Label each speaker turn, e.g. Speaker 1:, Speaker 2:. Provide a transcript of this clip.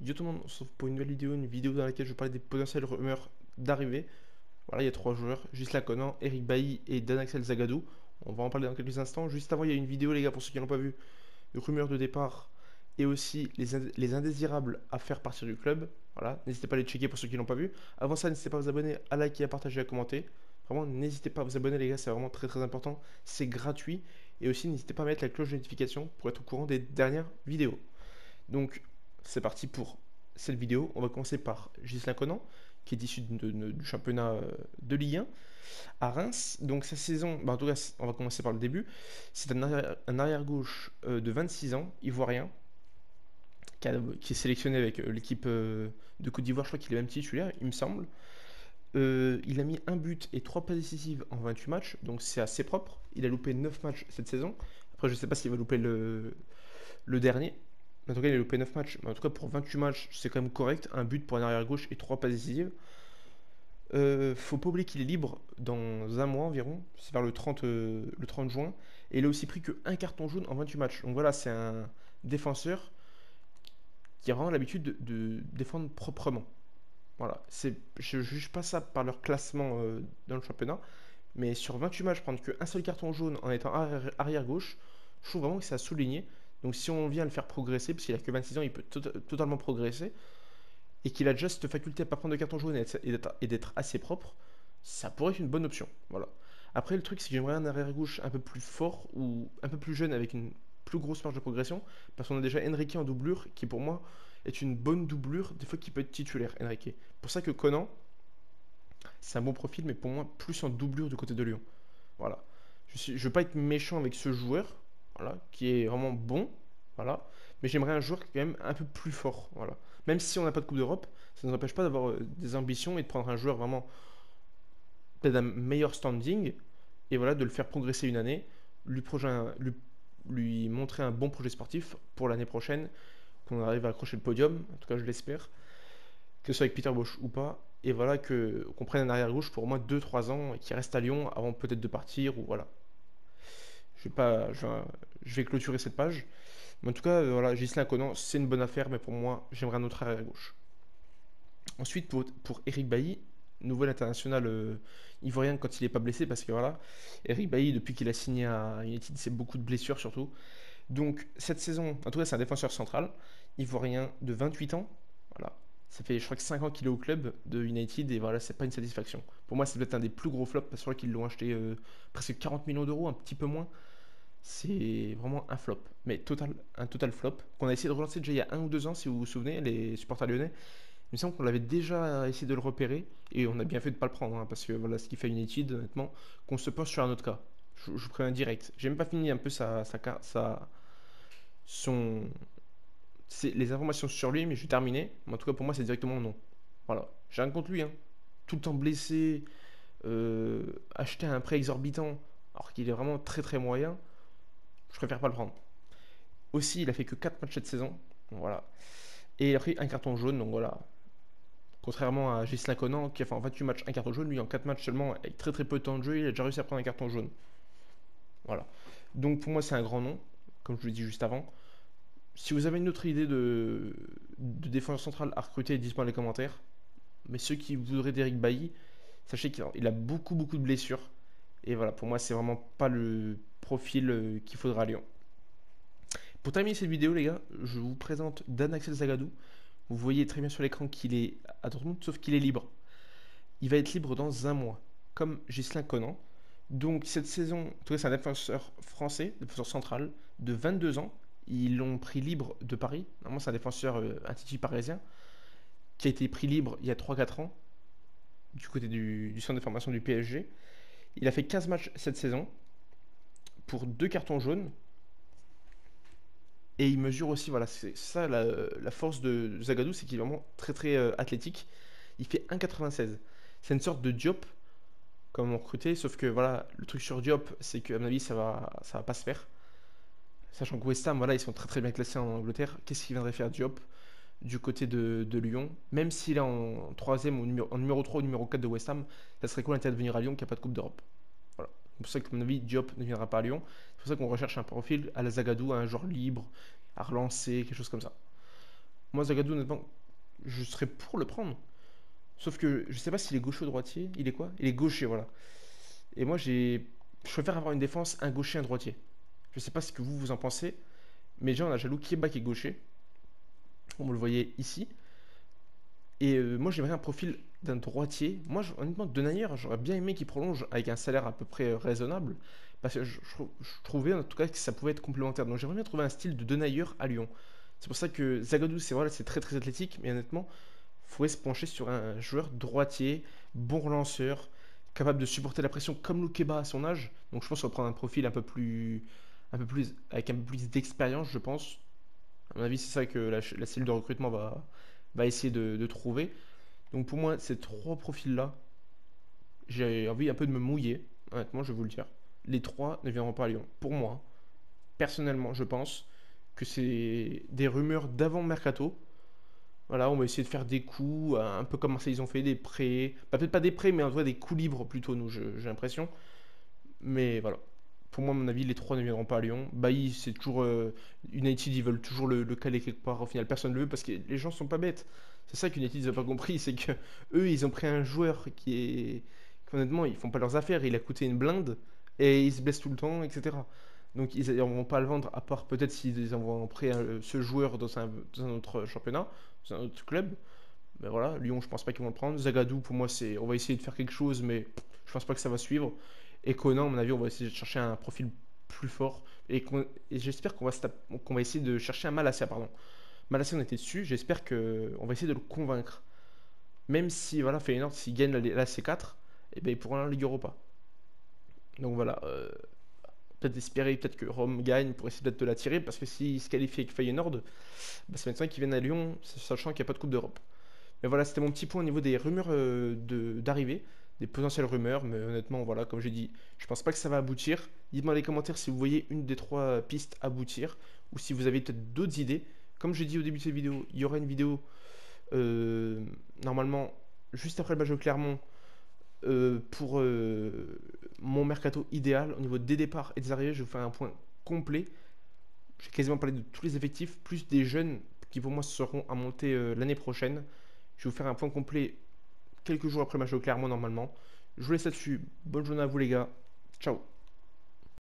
Speaker 1: Yo tout le monde, on se retrouve pour une nouvelle vidéo, une vidéo dans laquelle je parlais des potentielles rumeurs d'arrivée. Voilà, il y a trois joueurs, Gisela Conan, Eric Bailly et Dan Axel Zagadou. On va en parler dans quelques instants. Juste avant, il y a une vidéo, les gars, pour ceux qui n'ont pas vu, rumeurs de départ et aussi les, les indésirables à faire partir du club. Voilà, n'hésitez pas à les checker pour ceux qui n'ont pas vu. Avant ça, n'hésitez pas à vous abonner, à liker, à partager, à commenter. Vraiment, n'hésitez pas à vous abonner, les gars, c'est vraiment très très important. C'est gratuit. Et aussi, n'hésitez pas à mettre la cloche de notification pour être au courant des dernières vidéos. Donc, c'est parti pour cette vidéo. On va commencer par Gislain Conan, qui est issu du championnat euh, de Ligue 1 à Reims. Donc sa saison, bah, en tout cas, on va commencer par le début. C'est un arrière-gauche euh, de 26 ans, ivoirien, qui, est sélectionné avec euh, l'équipe de Côte d'Ivoire. Je crois qu'il est même titulaire, il me semble. il a mis un but et trois passes décisives en 28 matchs, donc c'est assez propre. Il a loupé 9 matchs cette saison. Après, je ne sais pas s'il va louper le dernier. En tout cas, il a loupé 9 matchs. Mais en tout cas, pour 28 matchs, c'est quand même correct. Un but pour un arrière-gauche et 3 passes décisives. Euh, faut pas oublier qu'il est libre dans un mois environ. C'est vers le 30, euh, le 30 juin. Et il a aussi pris que un carton jaune en 28 matchs. Donc voilà, c'est un défenseur qui a vraiment l'habitude de, défendre proprement. Voilà, je ne juge pas ça par leur classement euh, dans le championnat, mais sur 28 matchs, prendre qu'un seul carton jaune en étant arrière-gauche, je trouve vraiment que c'est à souligner. Donc si on vient le faire progresser, parce qu'il a que 26 ans, il peut totalement progresser, et qu'il a déjà cette faculté à pas prendre de carton jaune et d'être assez propre, ça pourrait être une bonne option. Voilà. Après, le truc, c'est que j'aimerais un arrière-gauche un peu plus fort ou un peu plus jeune avec une plus grosse marge de progression, parce qu'on a déjà Enrique en doublure, qui pour moi est une bonne doublure, des fois qui peut être titulaire, Enrique. Pour ça que Conan, c'est un bon profil, mais pour moi, plus en doublure du côté de Lyon. Voilà. Je ne veux pas être méchant avec ce joueur, qui est vraiment bon, voilà. Mais j'aimerais un joueur quand même un peu plus fort, voilà. Même si on n'a pas de Coupe d'Europe, ça ne nous empêche pas d'avoir euh, des ambitions et de prendre un joueur vraiment peut-être un meilleur standing et voilà de le faire progresser une année, lui montrer un bon projet sportif pour l'année prochaine, qu'on arrive à accrocher le podium, en tout cas je l'espère, que ce soit avec Peter Bosch ou pas, et voilà que qu'on prenne un arrière gauche pour au moins 2-3 ans et qu'il reste à Lyon avant peut-être de partir ou voilà je vais pas, je vais, clôturer cette page. Mais en tout cas, euh, voilà, Gislain Conan, c'est une bonne affaire, mais pour moi, j'aimerais un autre arrière gauche. Ensuite, pour, Eric Bailly, nouvel international euh, ivoirien quand il n'est pas blessé, parce que voilà, Eric Bailly, depuis qu'il a signé à United, c'est beaucoup de blessures surtout. Donc, cette saison, en tout cas, c'est un défenseur central, ivoirien de 28 ans. Voilà. Ça fait, je crois que 5 ans qu'il est au club de United, et voilà, c'est pas une satisfaction. Pour moi, c'est peut-être un des plus gros flops, parce qu'ils l'ont acheté euh, presque 40 millions d'euros, un petit peu moins c'est vraiment un flop, mais total, un total flop, qu'on a essayé de relancer déjà il y a un ou deux ans, si vous vous souvenez, les supporters lyonnais. Il me semble qu'on l'avait déjà essayé de le repérer, et on a bien fait de ne pas le prendre, hein, parce que voilà ce qui fait une étude, honnêtement, qu'on se pose sur un autre cas. Je, je préviens direct. J'ai même pas fini un peu sa, sa, sa son, les informations sur lui, mais je vais terminer. Mais en tout cas, pour moi, c'est directement non. Voilà. J'ai rien contre lui. Hein. Tout le temps blessé, euh, acheter un prêt exorbitant, alors qu'il est vraiment très très moyen je préfère pas le prendre. Aussi, il a fait que 4 matchs cette saison. voilà. Et il a pris un carton jaune, donc voilà. Contrairement à Gislain Conan qui a fait en 28 matchs un carton jaune, lui en 4 matchs seulement, avec très très peu de temps de jeu, il a déjà réussi à prendre un carton jaune. Voilà. Donc pour moi, c'est un grand nom, comme je vous l'ai dit juste avant. Si vous avez une autre idée de, de défenseur central à recruter, dites-moi dans les commentaires. Mais ceux qui voudraient d'Eric Bailly, sachez qu'il a beaucoup beaucoup de blessures. Et voilà, pour moi, c'est vraiment pas le profil euh, qu'il faudra à Lyon. Pour terminer cette vidéo, les gars, je vous présente Dan Axel Zagadou. Vous voyez très bien sur l'écran qu'il est à Dortmund, sauf qu'il est libre. Il va être libre dans un mois, comme Gislain Conan. Donc cette saison, en tout cas c'est un défenseur français, défenseur central, de 22 ans. Ils l'ont pris libre de Paris. Normalement c'est un défenseur euh, parisien, qui a été pris libre il y a 3-4 ans, du côté du, centre de formation du PSG. Il a fait 15 matchs cette saison, pour deux cartons jaunes. Et il mesure aussi, voilà, c'est ça la, force de Zagadou, c'est qu'il est vraiment très très euh, athlétique. Il fait 1,96. C'est une sorte de Diop, comme on recrutait, sauf que voilà, le truc sur Diop, c'est qu'à mon avis, ça va, ça va pas se faire. Sachant que West Ham, voilà, ils sont très très bien classés en Angleterre. Qu'est-ce qu'il viendrait faire Diop? Du côté de, Lyon Même s'il est en troisième ou numéro, en numéro 3 ou numéro 4 de West Ham, ça serait cool de venir à Lyon qui n'a pas de Coupe d'Europe. C'est pour ça que, à mon avis, Diop ne viendra pas à Lyon. C'est pour ça qu'on recherche un profil à la Zagadou, un joueur libre, à relancer, quelque chose comme ça. Moi, Zagadou, honnêtement, je serais pour le prendre. Sauf que je sais pas s'il est gaucher ou droitier. Il est quoi? Il est gaucher, voilà. Et moi, j'ai. Je préfère avoir une défense, un gaucher, un droitier. Je sais pas ce que vous, vous en pensez. Mais déjà, on a Jalou qui est qui est gaucher. Comme vous le voyez ici. Et euh, moi, j'aimerais un profil d'un droitier. Moi, honnêtement, Denayer, j'aurais bien aimé qu'il prolonge avec un salaire à peu près euh, raisonnable. Parce que je, trouvais en tout cas que ça pouvait être complémentaire. Donc, j'aimerais bien trouver un style de Denayer à Lyon. C'est pour ça que Zagadou, c'est voilà, c'est très très athlétique. Mais honnêtement, il faudrait se pencher sur un joueur droitier, bon relanceur, capable de supporter la pression comme Loukeba à son âge. Donc, je pense qu'on va prendre un profil un peu plus. Un peu plus, avec un peu plus d'expérience, je pense. À mon avis, c'est ça que la, cellule de recrutement va, essayer de, trouver. Donc pour moi, ces trois profils-là, j'ai envie un peu de me mouiller, honnêtement, je vais vous le dire. Les trois ne viendront pas à Lyon. Pour moi, personnellement, je pense que c'est des rumeurs d'avant Mercato. Voilà, on va essayer de faire des coups, un peu comme ça ils ont fait, des prêts. Bah, peut-être pas des prêts, mais en tout cas des coups libres plutôt, nous, j'ai l'impression. Mais voilà. Pour moi, à mon avis, les trois ne viendront pas à Lyon. Bailly, c'est toujours. Euh, United, ils veulent toujours le, caler quelque part. Au final, personne ne le veut parce que les gens sont pas bêtes. C'est ça qu'United n'a pas compris. C'est que eux, ils ont pris un joueur qui est. honnêtement, ils font pas leurs affaires. Il a coûté une blinde et il se blesse tout le temps, etc. Donc, ils ne vont pas le vendre, à part peut-être s'ils envoient en prêt euh, ce joueur dans un, autre championnat, dans un autre club. Mais voilà, Lyon, je pense pas qu'ils vont le prendre. Zagadou, pour moi, c'est. On va essayer de faire quelque chose, mais je pense pas que ça va suivre. Et Conan, à mon avis, on va essayer de chercher un profil plus fort. Et, j'espère qu'on va, qu'on va essayer de chercher un Malassia, pardon. Malassia, on était dessus. J'espère qu'on va essayer de le convaincre. Même si, voilà, Feyenoord, s'il gagne la, C4, et ben, il pourra la Ligue Europa. Donc voilà. Euh, peut-être espérer peut-être que Rome gagne pour essayer de la tirer. Parce que s'il se qualifie avec Feyenoord, bah, c'est maintenant qu'ils viennent à Lyon, sachant qu'il n'y a pas de Coupe d'Europe. Mais voilà, c'était mon petit point au niveau des rumeurs euh, d'arrivée des potentielles rumeurs, mais honnêtement, voilà, comme j'ai dit, je pense pas que ça va aboutir. Dites-moi dans les commentaires si vous voyez une des trois pistes aboutir, ou si vous avez peut-être d'autres idées. Comme je dis au début de cette vidéo, il y aura une vidéo euh, normalement juste après le match de Clermont euh, pour euh, mon mercato idéal au niveau des départs et des arrivées. Je vais vous faire un point complet. J'ai quasiment parlé de tous les effectifs, plus des jeunes qui pour moi seront à monter l'année prochaine. Je vais vous faire un point complet quelques jours après le match au Clermont normalement. Je vous laisse là-dessus. Bonne journée à vous les gars. Ciao